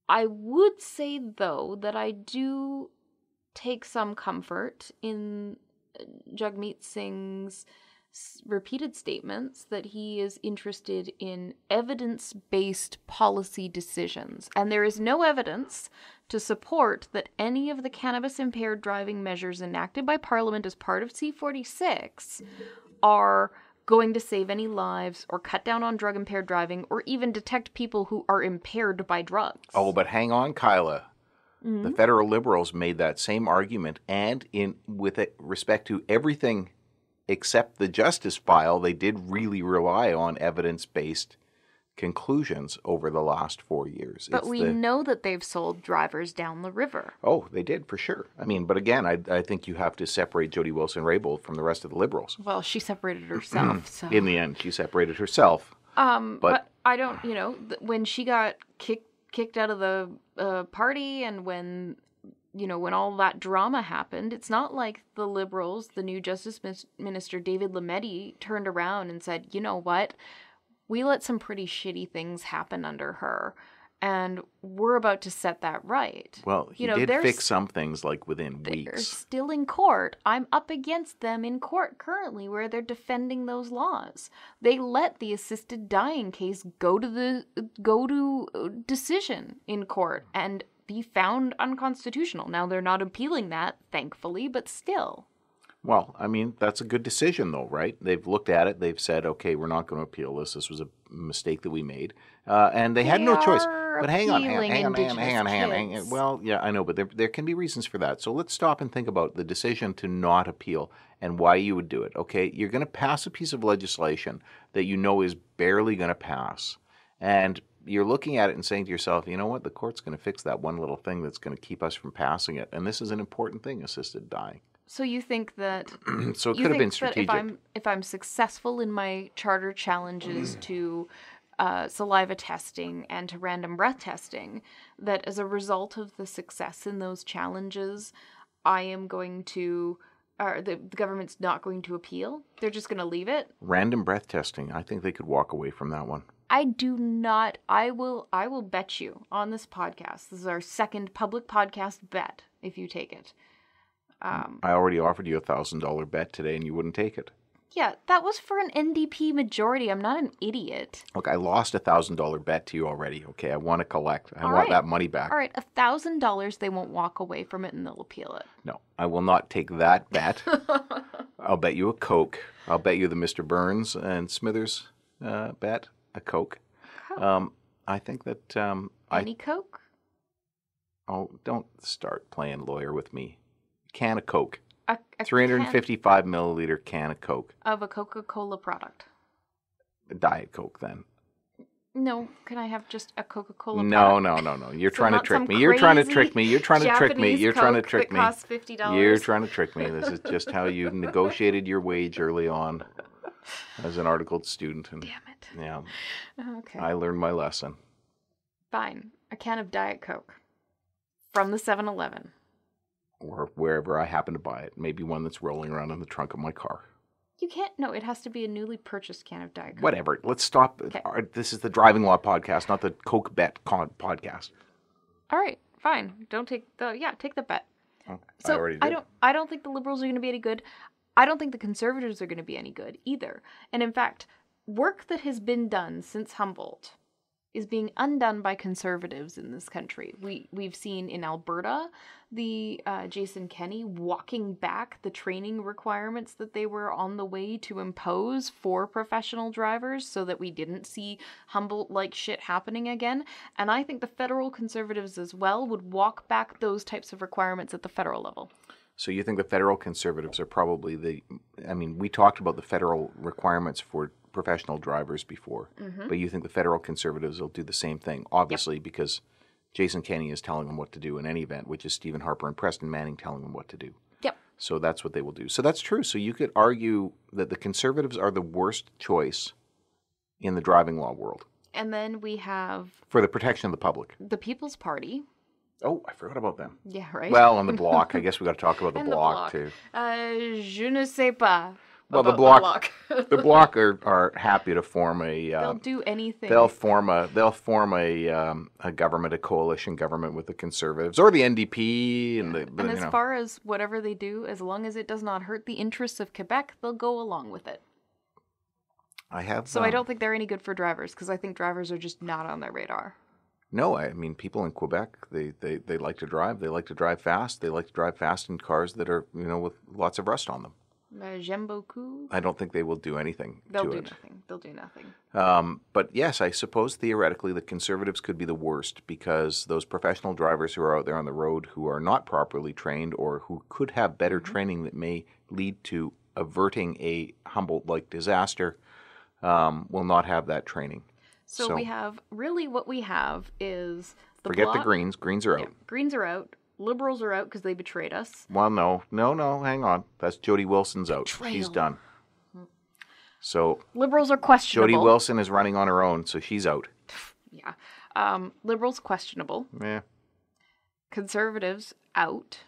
I would say, though, that I do take some comfort in uh, Jagmeet Singh's repeated statements that he is interested in evidence based policy decisions. And there is no evidence to support that any of the cannabis impaired driving measures enacted by Parliament as part of C46 are going to save any lives or cut down on drug impaired driving or even detect people who are impaired by drugs. Oh, but hang on, Kyla. The mm-hmm. federal liberals made that same argument, and in with it, respect to everything except the justice file, they did really rely on evidence-based conclusions over the last four years. But It's we the- know that they've sold drivers down the river. oh, they did for sure. I mean, but again, I, I think you have to separate Jody Wilson-Raybould from the rest of the liberals. Well, she separated herself, so. In the end, she separated herself. Um, But- but, I don't, you know, th- when she got kicked kicked out of the uh, party, and when you know when all that drama happened, it's not like the liberals, the new Justice Minister David Lametti, turned around and said, you know what, we let some pretty shitty things happen under her, and we're about to set that right. Well, he You know, did fix some things like within They're weeks. still in court. I'm up against them in court currently where they're defending those laws. They let the assisted dying case go to the go to uh, decision in court and be found unconstitutional. Now they're not appealing that, thankfully, but still. Well, I mean, that's a good decision, though, right? They've looked at it. They've said, okay, we're not going to appeal this. This was a mistake that we made. Uh, and they, had no choice. But hang on, hang on, hang on, hang on, hang on, hang on, hang on. Well, yeah, I know, but there, there can be reasons for that. So let's stop and think about the decision to not appeal and why you would do it. Okay, you're going to pass a piece of legislation that you know is barely going to pass. And you're looking at it and saying to yourself, you know what, the court's going to fix that one little thing that's going to keep us from passing it. And this is an important thing, assisted dying. So you think that so it could have been strategic. if I'm if I'm successful in my charter challenges to uh, saliva testing and to random breath testing, that as a result of the success in those challenges, I am going to, or the, the government's not going to appeal. They're just going to leave it. Random breath testing. I think they could walk away from that one. I do not. I will. I will bet you on this podcast. This is our second public podcast bet. If you take it, um, I already offered you a thousand dollar bet today, and you wouldn't take it. yeah, that was for an NDP majority. I'm not an idiot. Look, I lost a thousand dollar bet to you already. Okay, I want to collect. I All want right. that money back. All right, a thousand dollars. They won't walk away from it, and they'll appeal it. No, I will not take that bet. I'll bet you a Coke. I'll bet you the Mr. Burns and Smithers uh, bet a Coke. Coke. Um, I think that um, I Any Coke? oh don't start playing lawyer with me. Can of Coke, A, a three hundred and fifty-five milliliter can of Coke, of a Coca-Cola product. Diet Coke. Then No, can I have just a Coca-Cola? no, product? no, no, no. You're So trying to trick me. You're trying to trick me. You're trying to trick me. You're trying to trick me. costs fifty dollars. You're trying to trick me. This is just how you negotiated your wage early on as an articled student. And Damn it. yeah, Okay. I learned my lesson. Fine. A can of Diet Coke from the 7-Eleven. Or wherever I happen to buy it. Maybe one that's rolling around in the trunk of my car. You can't. No, it has to be a newly purchased can of Diet Coke. Whatever. Let's stop. Okay. This is the driving law podcast, not the Coke bet con- podcast. All right. Fine. Don't take the. Yeah, take the bet. Oh, So I already did. don't I don't think the liberals are going to be any good. I don't think the conservatives are going to be any good either. And in fact, work that has been done since Humboldt is being undone by conservatives in this country. We we've seen in Alberta the uh, Jason Kenney walking back the training requirements that they were on the way to impose for professional drivers, so that we didn't see Humboldt like shit happening again. And I think the federal conservatives as well would walk back those types of requirements at the federal level. So you think the federal conservatives are probably the? I mean, we talked about the federal requirements for professional drivers before, Mm-hmm. but you think the federal conservatives will do the same thing, obviously, because Jason Kenney is telling them what to do in any event, which is Stephen Harper and Preston Manning telling them what to do. Yep. So that's what they will do. So that's true. So you could argue that the conservatives are the worst choice in the driving law world And then we have for the protection of the public. the People's Party. Oh, I forgot about them. Yeah, right. Well, on the Bloc, I guess we got to talk about the And the Bloc, Bloc. too. Uh, je ne sais pas. Well, the Bloc- Bloc. The Bloc are, are happy to form a. They'll Uh, do anything. they'll form a they'll form a um, a government, a coalition government with the conservatives or the NDP and the. and you as know. far as whatever they do, as long as it does not hurt the interests of Quebec, they'll go along with it. I have. So I um, don't think they're any good for drivers because I think drivers are just not on their radar. No, I mean people in Quebec. They, they they like to drive. They like to drive fast. They like to drive fast in cars that are you know with lots of rust on them. J'aime beaucoup. I don't think they will do anything They'll do it. nothing. They'll do nothing. Um, but yes, I suppose theoretically the conservatives could be the worst because those professional drivers who are out there on the road who are not properly trained or who could have better Mm-hmm. training that may lead to averting a Humboldt like disaster um, will not have that training. So, So- we have really what we have is the Forget the Greens. Greens are out. Yeah, Greens are out. Liberals are out because they betrayed us. Well, no, no, no. Hang on. That's Jody Wilson's out. She's done. So Liberals are questionable. Jody Wilson is running on her own, so she's out. Yeah. Um, liberals questionable. Yeah. Conservatives out.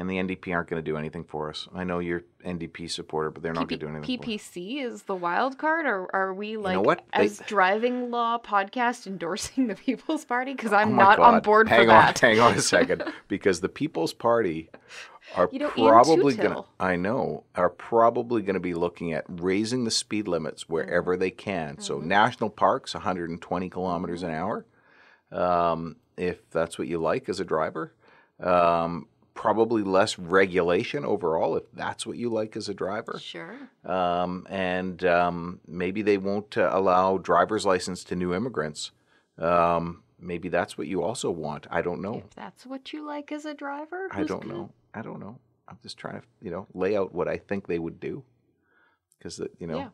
And the NDP aren't going to do anything for us. I know you're NDP supporter, but they're not going to do anything. for. PPC is the wild card, or are we like what? They- as driving law podcast endorsing the People's Party? Because I'm Oh not on board hang for on, that. Hang on a second, because the People's Party are You know, probably going to. I know are probably going to be looking at raising the speed limits Mm-hmm. wherever they can. So national parks, 120 kilometers an hour, um, if that's what you like as a driver. Um, probably less regulation overall, if that's what you like as a driver. Sure. um, and um, maybe they won't uh, allow driver's license to new immigrants. Um, maybe that's what you also want. I don't know. If that's what you like as a driver, I don't gonna- know. I don't know. I'm just trying to, you know, lay out what I think they would do, because you know, Yeah.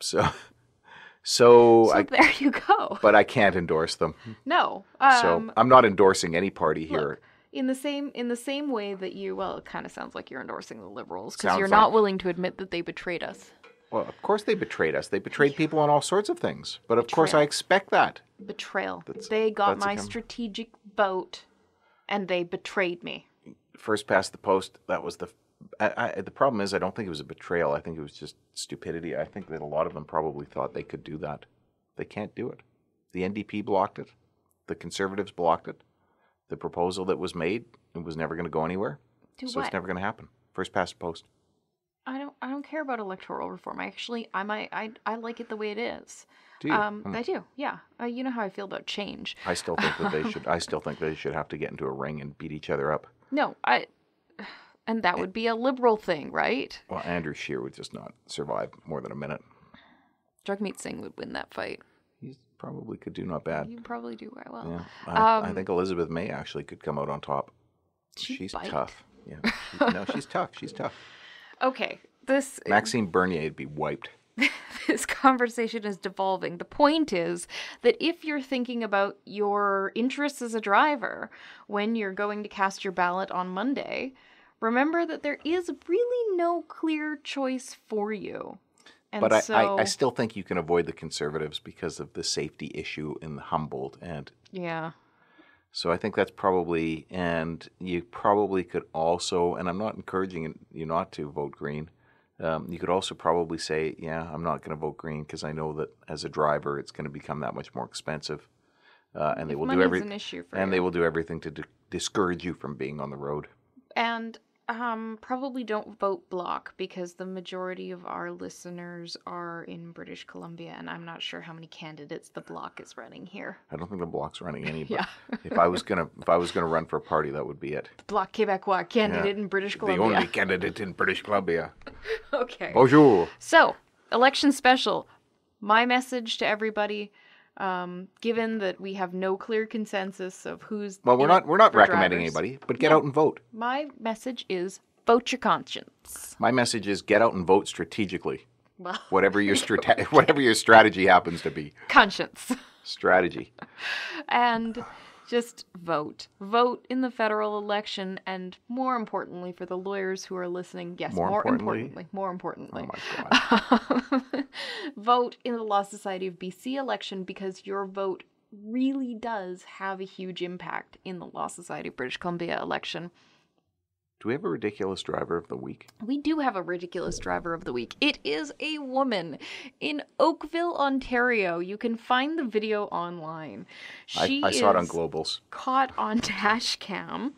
so so So I. there you go. But I can't endorse them. No. Um, so I'm not endorsing any party here. look, in the same in the same way that you well, it kind of sounds like you're endorsing the liberals because you're like- not willing to admit that they betrayed us. Well, of course they betrayed us. They betrayed people on all sorts of things. But of course I expect that. Betrayal. That's- they got my strategic vote, and they betrayed me. first past the post, that was the. I, I, the problem is, I don't think it was a betrayal. I think it was just stupidity. I think that a lot of them probably thought they could do that. They can't do it. The NDP blocked it. The Conservatives blocked it. The proposal that was made it was never going to go anywhere. Do so what? it's never going to happen. First past the post. I don't. I don't care about electoral reform. I actually, I might. I. I like it the way it is. Do you? Um, Hmm. I do. Yeah. Uh, you know how I feel about change. I still think that they should. I still think they should have to get into a ring and beat each other up. No. I. And that would be a liberal thing, right? Well, Andrew Scheer would just not survive more than a minute. Jagmeet Singh would win that fight. Probably could do not bad. You probably do quite well. Yeah, I, I Um, think Elizabeth May actually could come out on top. She'd she's bite. tough. Yeah, she- no, she's tough. She's tough. Okay. This Maxime Bernier would be wiped. this conversation is devolving. The point is that if you're thinking about your interests as a driver when you're going to cast your ballot on Monday, remember that there is really no clear choice for you. And But I, so, I, I still think you can avoid the conservatives because of the safety issue in Humboldt, and yeah, so I think that's probably. And you probably could also, and I'm not encouraging you not to vote Green. Um, you could also probably say, yeah, I'm not going to vote Green because I know that as a driver, it's going to become that much more expensive, uh, and they If will do money's every an and you. they will do everything to d- discourage you from being on the road. and Um, probably don't vote Bloc because the majority of our listeners are in British Columbia, and I'm not sure how many candidates the Bloc is running here. I don't think the Bloc's running any. But Yeah. if I was gonna if I was gonna run for a party, that would be it. Bloc Québécois candidate Yeah. in British Columbia. The only candidate in British Columbia. okay. Bonjour. So, election special. My message to everybody, um, given that we have no clear consensus of who's Well, we're not we're not recommending drivers, anybody, but get out and vote. My message is vote your conscience. My message is get out and vote strategically. Well, Whatever your strate- whatever your strategy happens to be. conscience. Strategy. and just vote. Vote in the federal election, and more importantly, for the lawyers who are listening, yes, More more, importantly? importantly, more importantly, Oh my god. vote in the Law Society of BC election because your vote really does have a huge impact in the Law Society of British Columbia election. Do we have a ridiculous driver of the week? We do have a ridiculous driver of the week. It is a woman in Oakville, Ontario. You can find the video online. I, She I saw it on Globals. caught on dash cam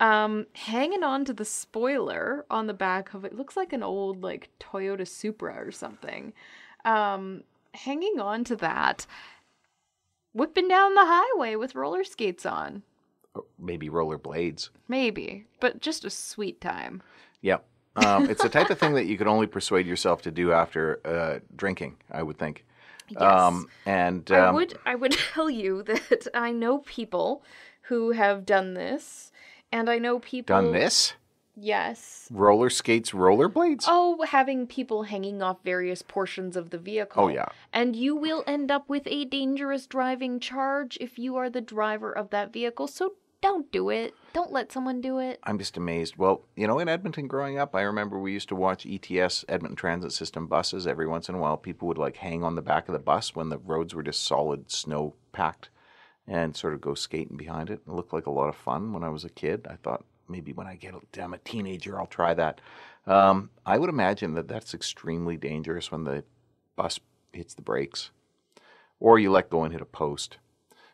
um hanging on to the spoiler on the back of it looks like an old like toyota supra or something um hanging on to that whipping down the highway with roller skates on Maybe rollerblades. maybe but just a sweet time Yep. Um, it's the type of thing that you could only persuade yourself to do after uh, drinking, I would think. yes and I um, would I would tell you that I know people who have done this and I know people done this yes roller skates, rollerblades. Oh, having people hanging off various portions of the vehicle. Oh, yeah. And you will end up with a dangerous driving charge if you are the driver of that vehicle. So don't do it. Don't let someone do it. I'm just amazed. Well, you know, in Edmonton growing up, I remember we used to watch ETS Edmonton Transit System buses every once in a while. People would like hang on the back of the bus when the roads were just solid snow packed and sort of go skating behind it. It looked like a lot of fun when I was a kid. I thought maybe when I get I'm a teenager, I'll try that. Um, I would imagine that that's extremely dangerous when the bus hits the brakes or you let go and hit a post.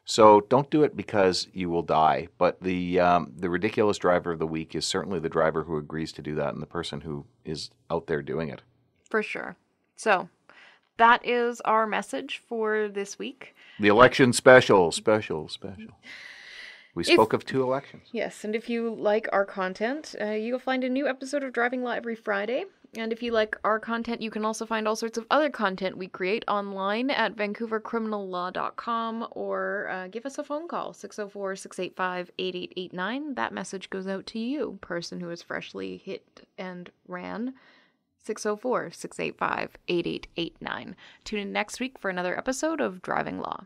So don't do it because you will die. But the um, the ridiculous driver of the week is certainly the driver who agrees to do that and the person who is out there doing it. For sure. So that is our message for this week. The election special, special, special. We spoke of two elections. Yes, and if you like our content, uh, you'll find a new episode of Driving Law every Friday. And if you like our content, you can also find all sorts of other content we create online at vancouvercriminallaw.com or uh, give us a phone call, 604 685 8889. That message goes out to you, person who is freshly hit and ran. 604 685 8889. Tune in next week for another episode of Driving Law.